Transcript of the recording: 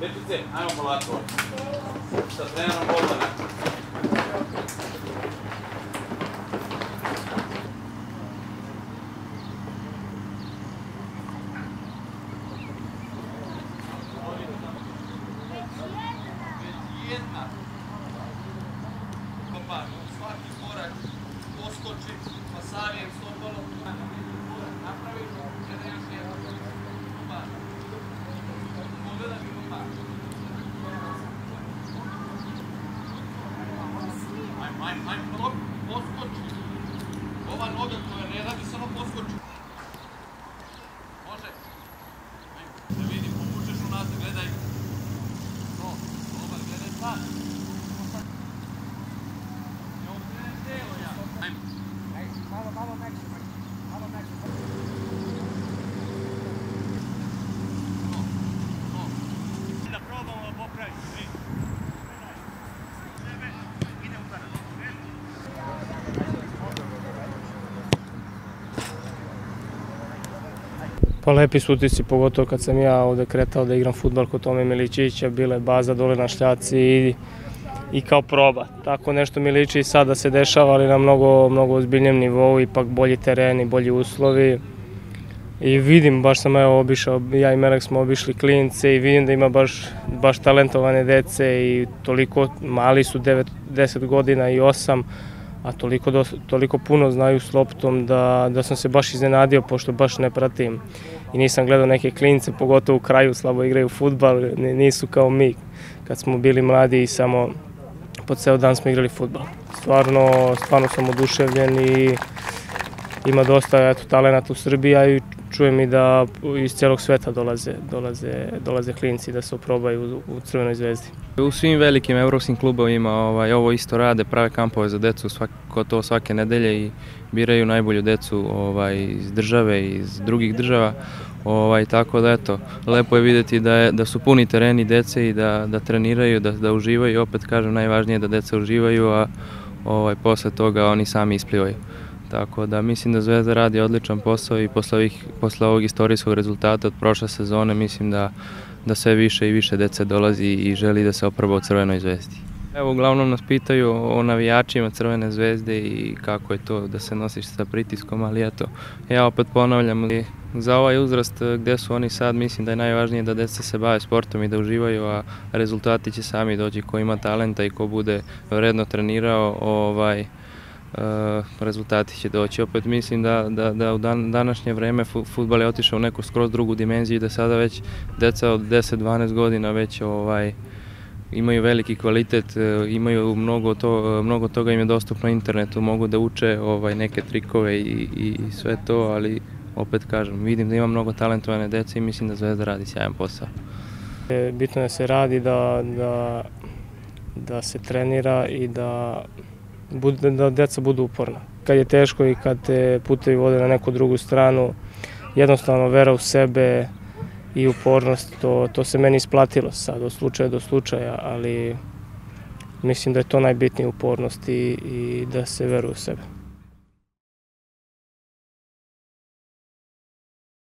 Detice, ajmo polako. Sa trenerom Bogdana. Ajmo, dobro, poskoči. Ova noga koja ne radi, samo poskoči. Može. Ajmo, da vidim, povučeš unazad, gledaj. To, dobar, gledaj sad. Ne okrenem telo ja. Ajmo. Malo, malo mekše, malo mekše. To, to. Da probamo da popravimo. Ide u teren. Pa lepi su utisci, pogotovo kad sam ja ovde kretao da igram futbal kod Tome Miličića, bila je baza dole na šljaci i, i kao proba. Tako nešto mi liči i sad da se dešava, ali na mnogo, mnogo ozbiljnjem nivou, ipak bolji tereni, bolji uslovi. I vidim, baš sam evo obišao, ja i Melek smo obišli klince i vidim da ima baš, baš talentovane dece i toliko, mali su 9, 10 godina i 8, a toliko, dos, toliko puno znaju s loptom da, da sam se baš iznenadio, pošto baš ne pratim i nisam gledao neke klince, pogotovo u kraju slabo igraju futbal, nisu kao mi kad smo bili mladi i samo po ceo dan smo igrali futbal. Stvarno, stvarno sam oduševljen i ima dosta eto, talenata u Srbiji, a i čujem i da iz celog sveta dolaze, dolaze, dolaze klinci da se oprobaju u, u Crvenoj zvezdi. U svim velikim evropskim klubovima ovaj, ovo isto rade, prave kampove za decu svak, to svake nedelje i biraju najbolju decu ovaj, iz države i iz drugih država. Ovaj, tako da eto, lepo je videti da, je, da su puni tereni dece i da, da treniraju, da, da uživaju. Opet kažem, najvažnije je da deca uživaju, a ovaj, posle toga oni sami isplivaju. Tako da mislim da Zvezda radi odličan posao i posle, ovih, posle ovog istorijskog rezultata od prošle sezone mislim da, da sve više i više dece dolazi i želi da se oproba u Crvenoj zvezdi. Evo, uglavnom nas pitaju o navijačima Crvene zvezde i kako je to da se nosiš sa pritiskom, ali eto, ja opet ponavljam, za ovaj uzrast gde su oni sad, mislim da je najvažnije da deca se bave sportom i da uživaju, a rezultati će sami doći ko ima talenta i ko bude vredno trenirao, ovaj, rezultati će doći. Opet mislim da, da, da u dan, današnje vreme futbal je otišao u neku skroz drugu dimenziju i da sada već deca od 10-12 godina već ovaj, imaju veliki kvalitet, uh, imaju mnogo, to, mnogo toga im je dostupno internetu, mogu da uče ovaj, neke trikove i, i, i sve to, ali opet kažem, vidim da ima mnogo talentovane dece i mislim da Zvezda radi sjajan posao. Bitno je da se radi, da, da, da se trenira i da da deca budu uporna. Kad je teško i kad te putevi vode na neku drugu stranu, jednostavno vera u sebe i upornost, to, to se meni isplatilo sad od slučaja do slučaja, ali mislim da je to najbitnije upornost i, i da se veruje u sebe.